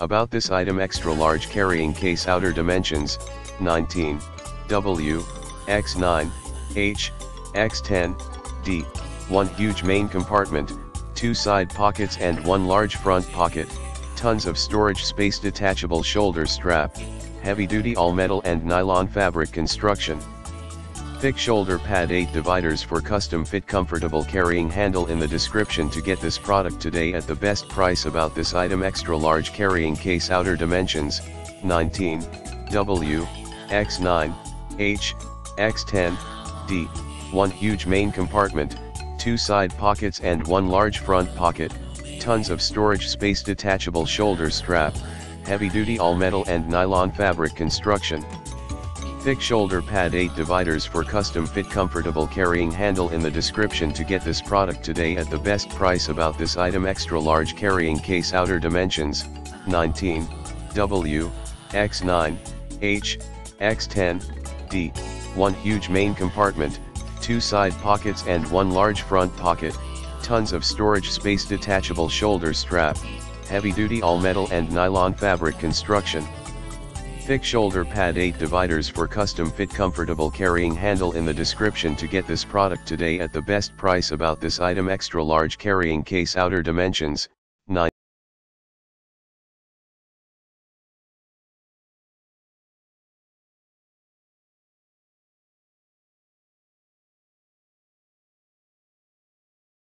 About this item extra large carrying case outer dimensions, 19, W, X9, H, X10, D, one huge main compartment, two side pockets and one large front pocket, tons of storage space detachable shoulder strap, heavy duty all metal and nylon fabric construction. Thick shoulder pad 8 dividers for custom fit comfortable carrying handle in the description to get this product today at the best price about this item extra large carrying case outer dimensions, 19, W, X9, H, X10, D, one huge main compartment, two side pockets and one large front pocket, tons of storage space detachable shoulder strap, heavy duty all metal and nylon fabric construction. Thick shoulder pad 8 dividers for custom fit comfortable carrying handle in the description to get this product today at the best price about this item extra large carrying case outer dimensions, 19, W, X9, H, X10, D, one huge main compartment, two side pockets and one large front pocket, tons of storage space detachable shoulder strap, heavy duty all metal and nylon fabric construction. Thick shoulder pad 8 dividers for custom fit comfortable carrying handle in the description to get this product today at the best price about this item. Extra large carrying case outer dimensions,